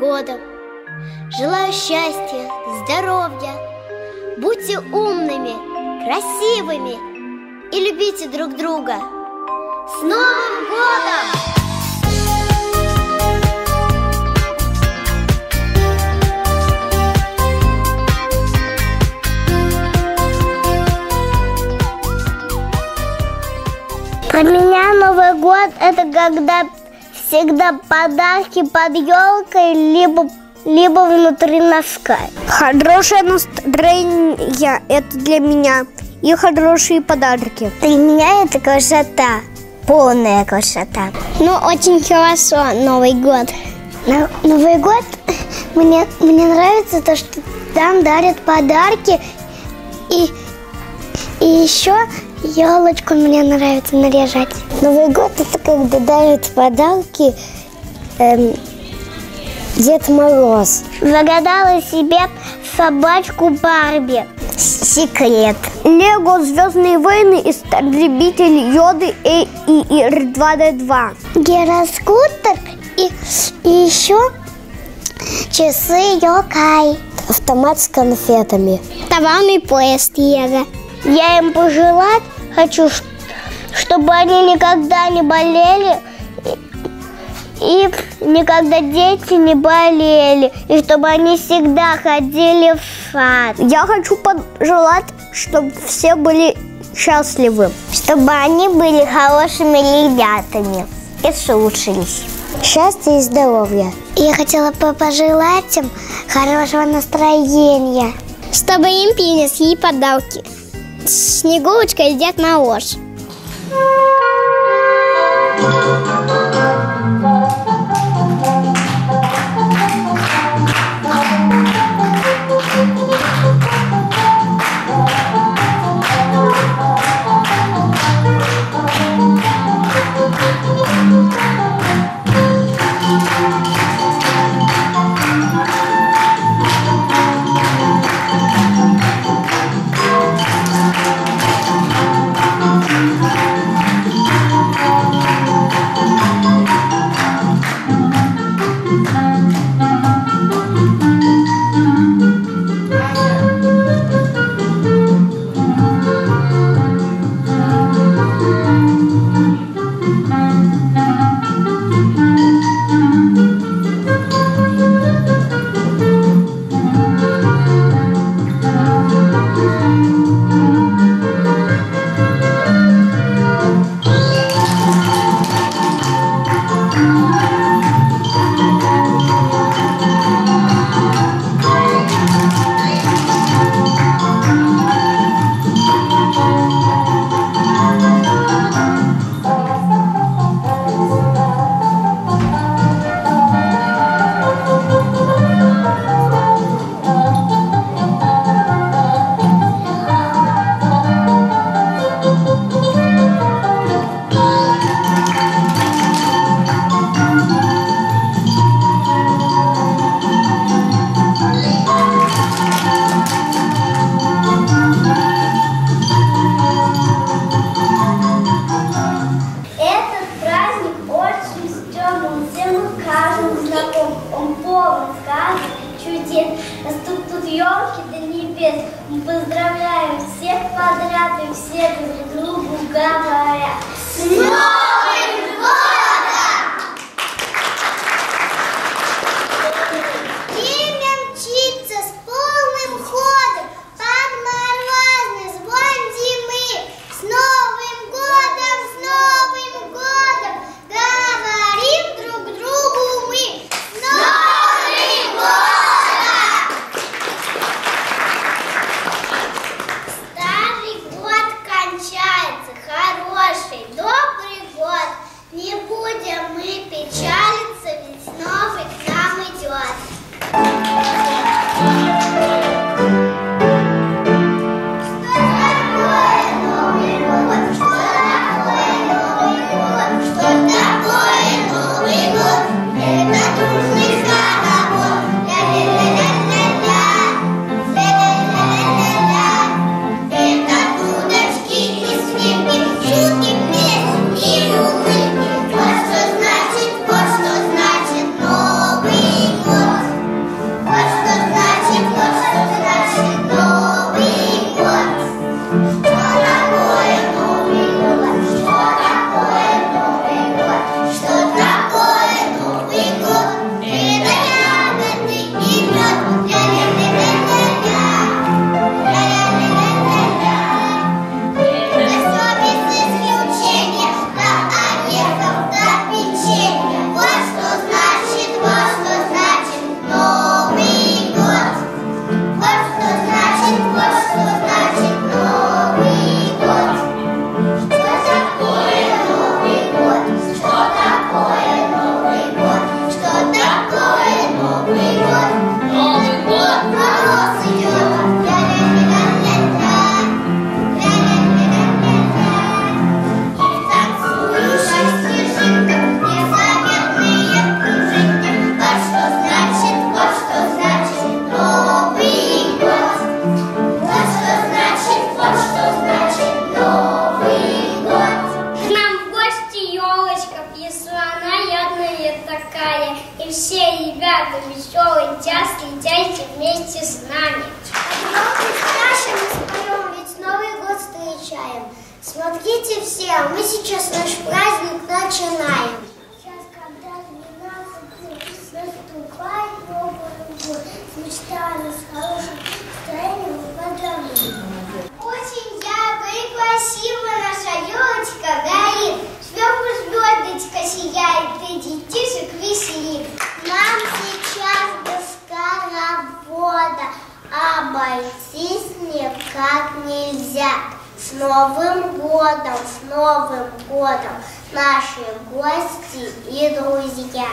годом Желаю счастья, здоровья. Будьте умными, красивыми И любите друг друга. С Новым годом! Для меня Новый год это когда всегда подарки под елкой, либо, либо внутри носка. Хорошее настроение – это для меня. И хорошие подарки. Для меня это красота, полная красота. Ну, очень хорошо Новый год. Но- Новый год мне, мне нравится то, что там дарят подарки и, и еще елочку мне нравится наряжать. Новый год это когда дарят подарки эм, Дед Мороз. Загадала себе собачку Барби. Секрет. Лего Звездные войны и Истребитель Йоды и, и, и R2D2. Гироскутер и, и еще часы Йокай. Автомат с конфетами. Товарный поезд Ега. Я им пожелать хочу, чтобы они никогда не болели и, и никогда дети не болели, и чтобы они всегда ходили в сад, Я хочу пожелать, чтобы все были счастливы. чтобы они были хорошими ребятами и слушались. Счастья и здоровья. Я хотела бы пожелать им хорошего настроения. Чтобы им принесли подарки. Снегурочка и Дед Мороз. все ребята веселые, час летайте вместе с нами. Елки спящим споем, ведь Новый год встречаем. Смотрите все, а мы сейчас наш праздник начинаем. Сейчас, когда 12 наступает Новый год, с мечтами, с хорошим настроением мы Очень ярко и красиво наша елочка горит. Сверху звездочка сияет, и детишек веселит. Нам сейчас до скоробота а обойтись никак нельзя. С Новым годом, с Новым годом, наши гости и друзья.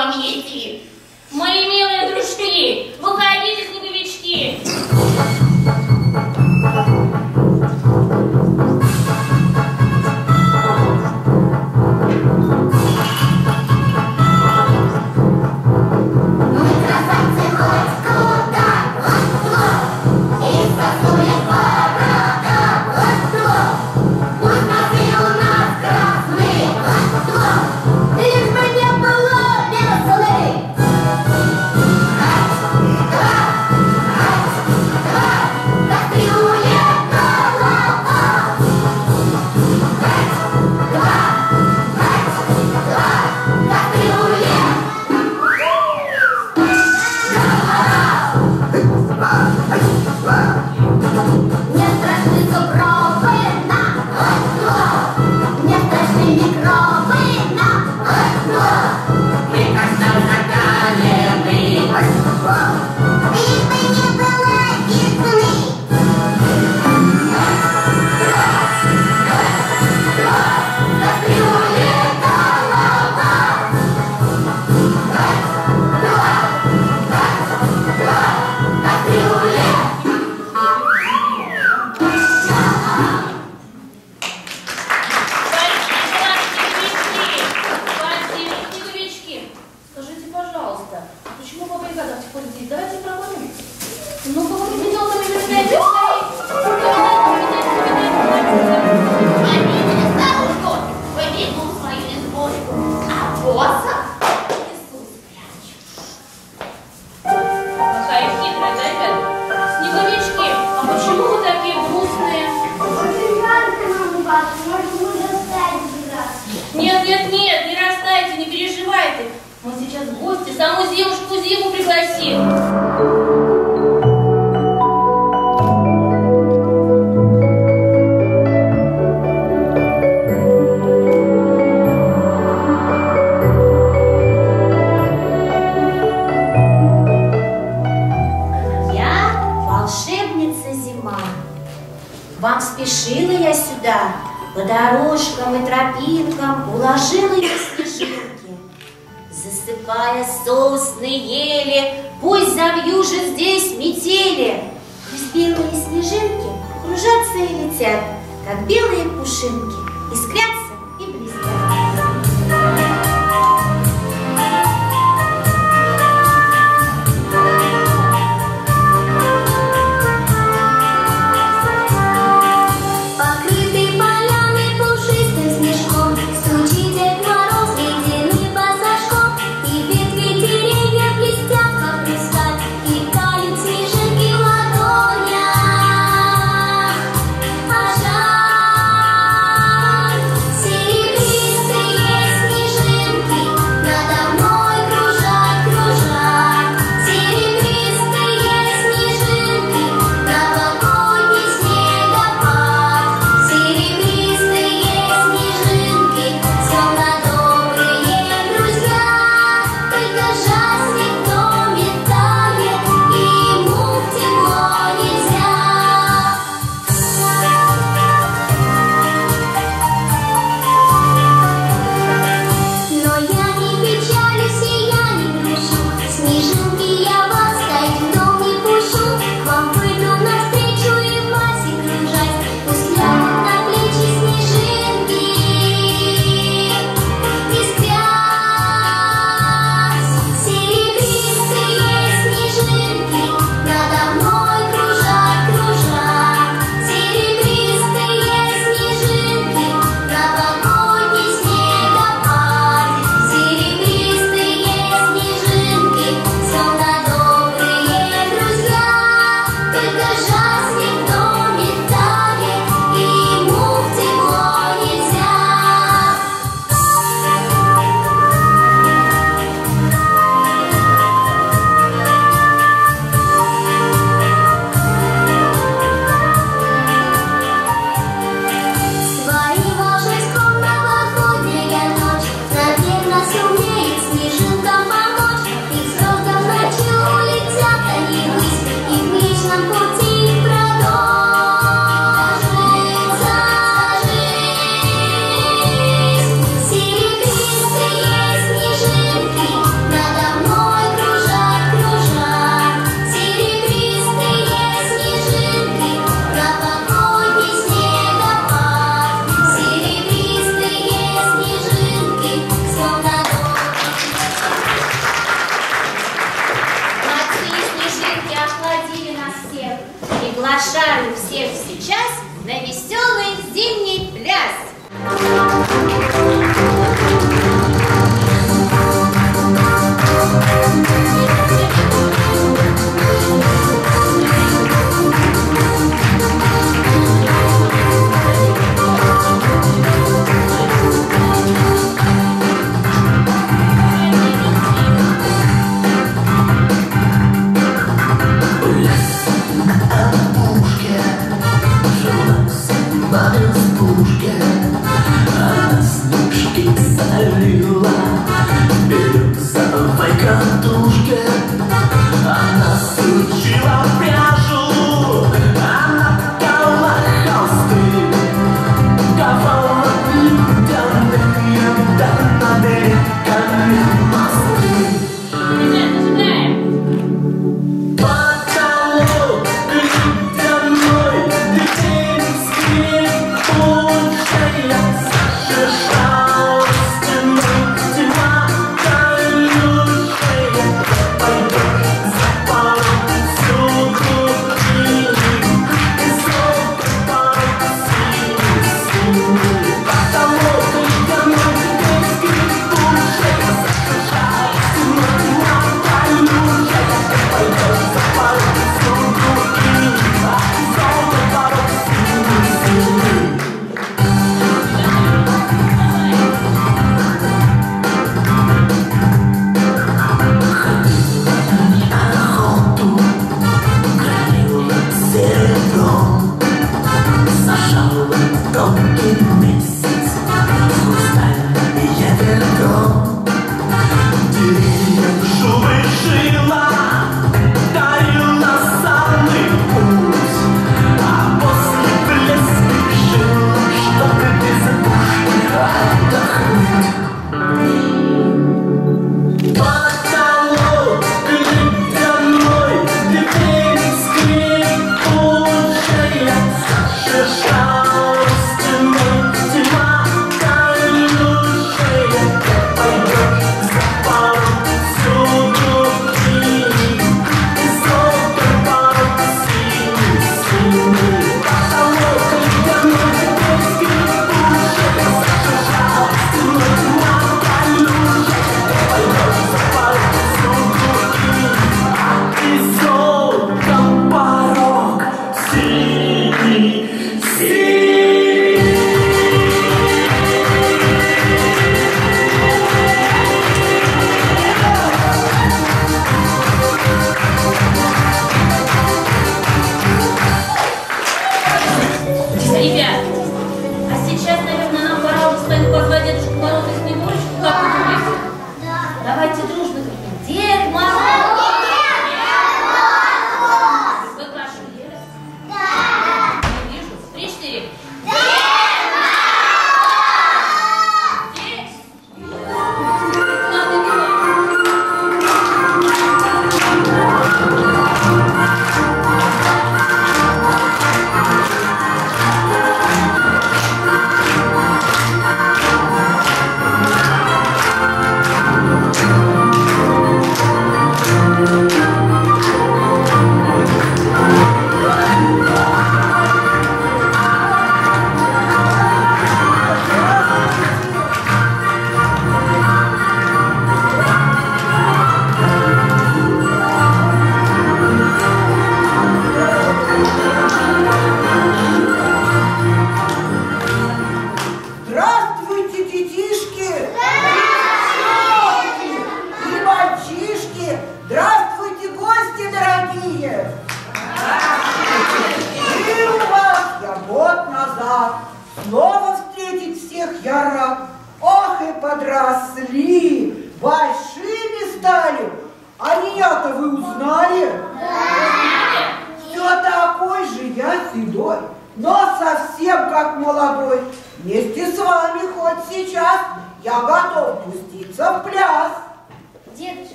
вам идти. Мои милые дружки, Пусть завьюжит здесь метели, Пусть белые снежинки кружатся и летят, Как белые пушинки, искрятся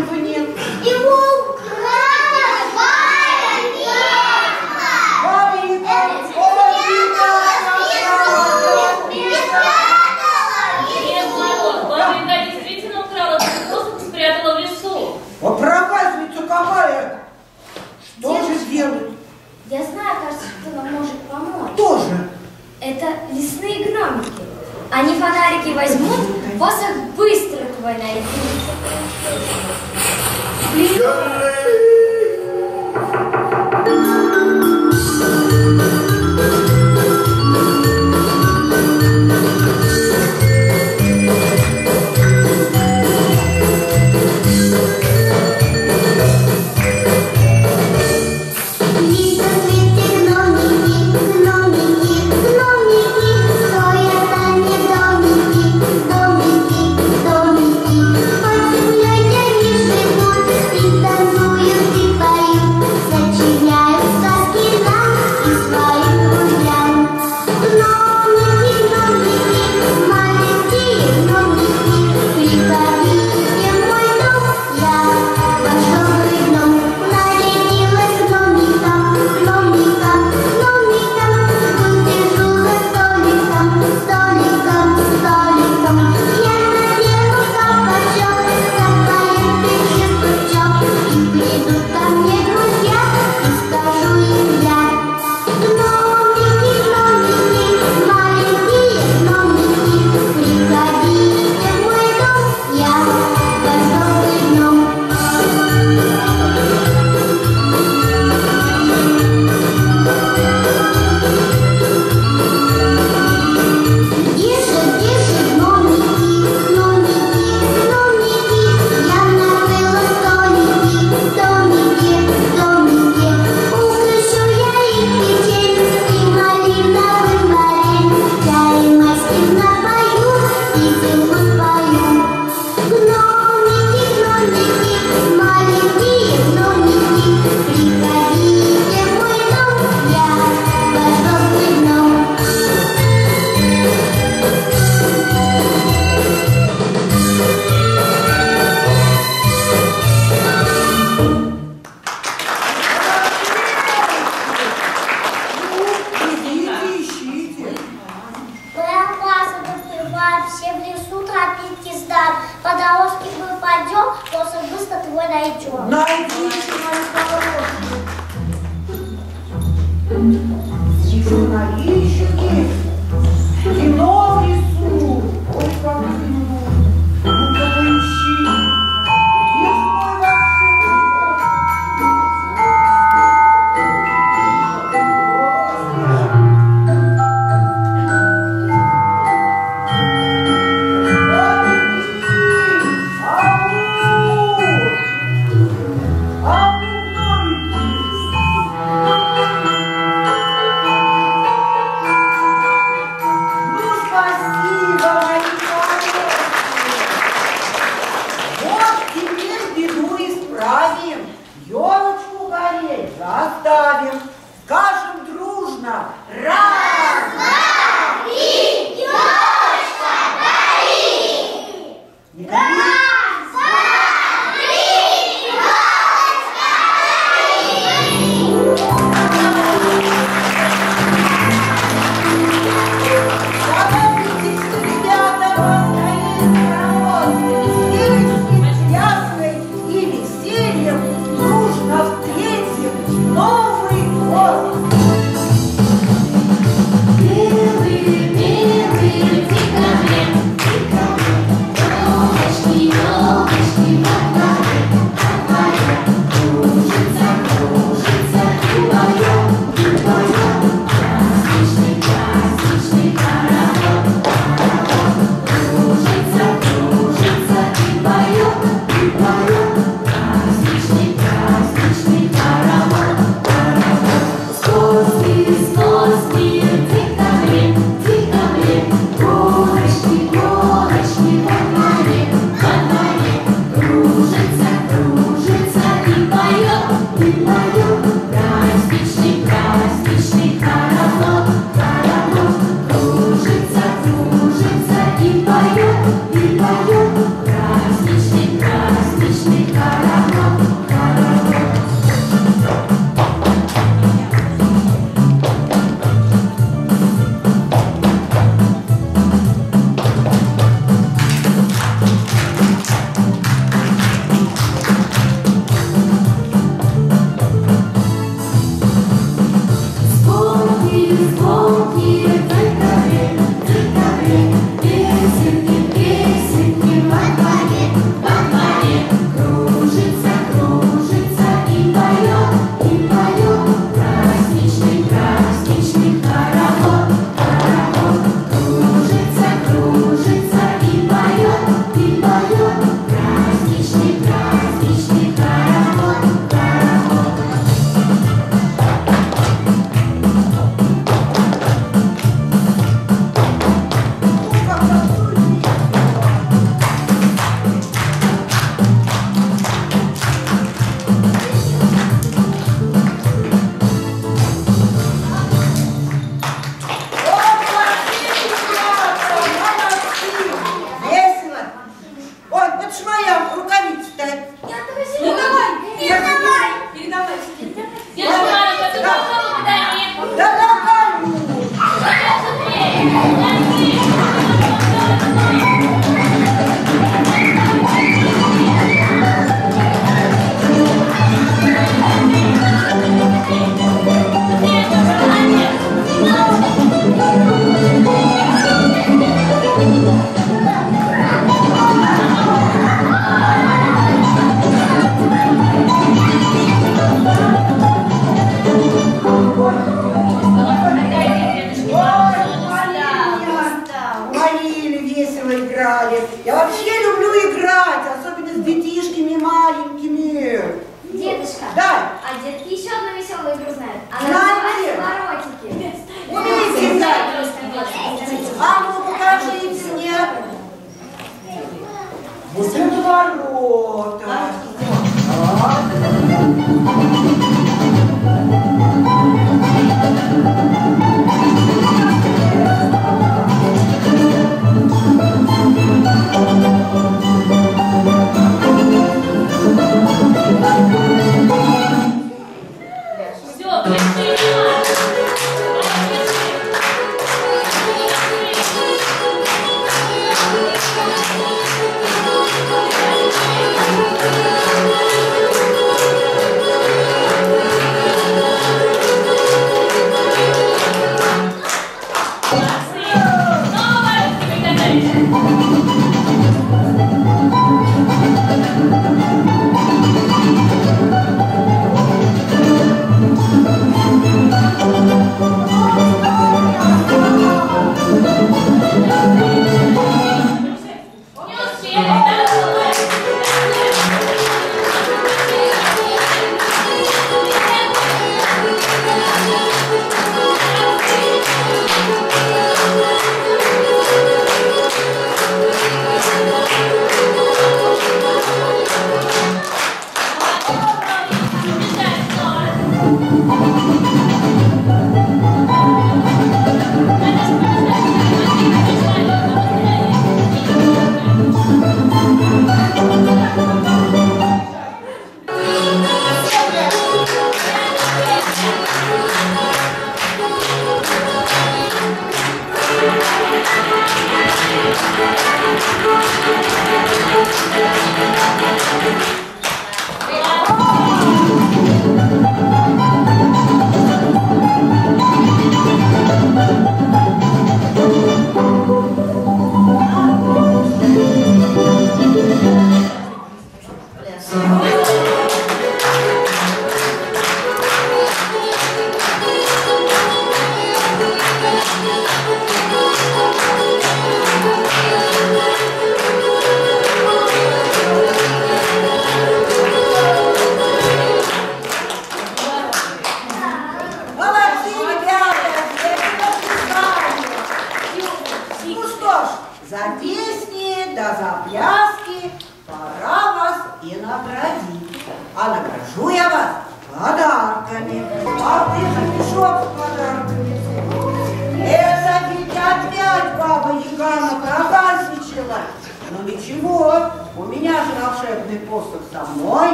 волшебного нет. да, по дорожке мы пойдем, просто быстро твой найдем. Найди, мою дорожку. Журналищики, кино.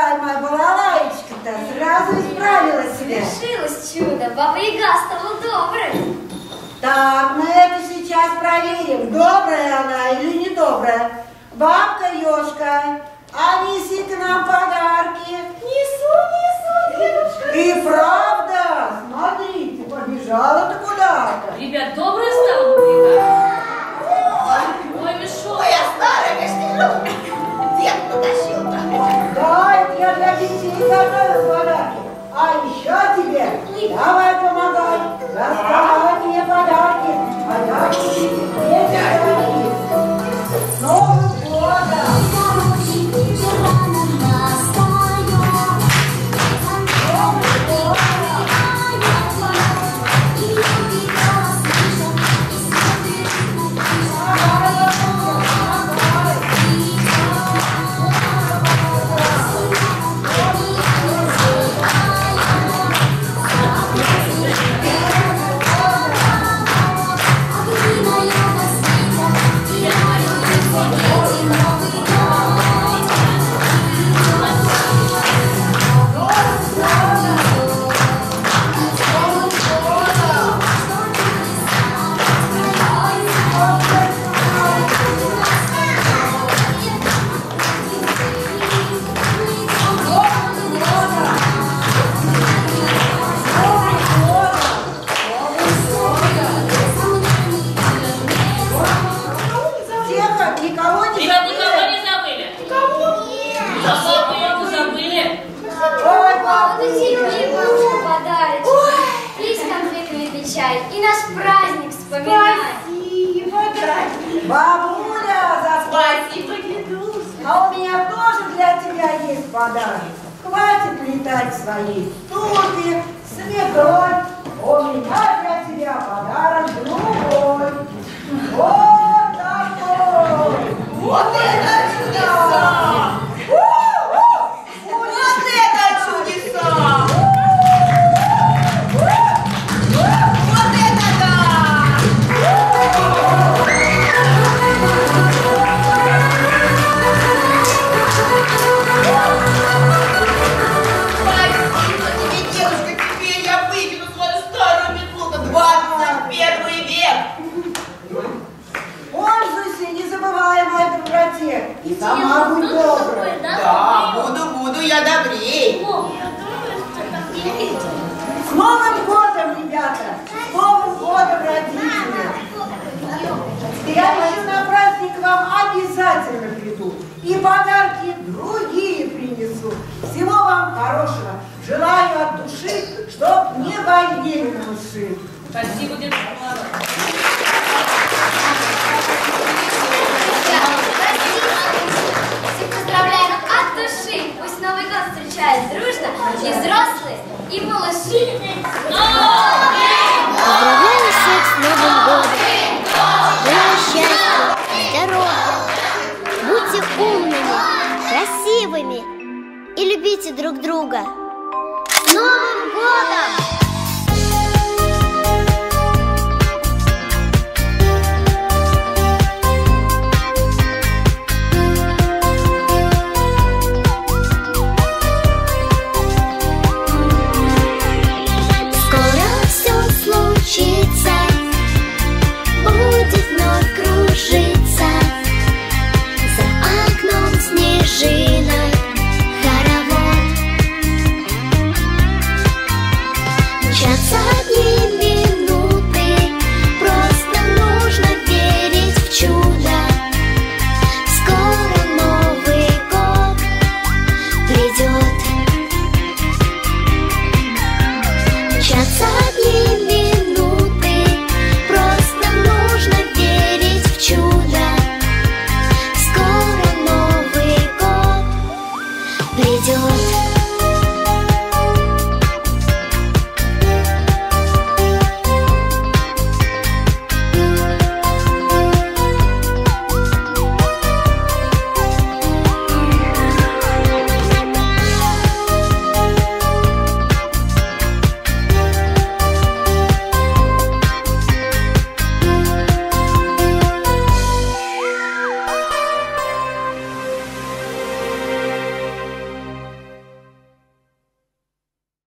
Какая моя балалаечка-то, сразу исправила себя. Свершилось чудо, баба-яга стала доброй. Так, мы это сейчас проверим, добрая она или недобрая. Бабка-ешка, а неси-ка нам подарки. Несу, несу, девушка. И правда, смотрите, побежала-то куда-то. Ребят, добрая стала баба-яга? Ой, мешок. Ой, я старая, я Дед потащил. Да, я для детей готовил подарки. А еще тебе давай помогай. Доставай мне подарки. Подарки а детям.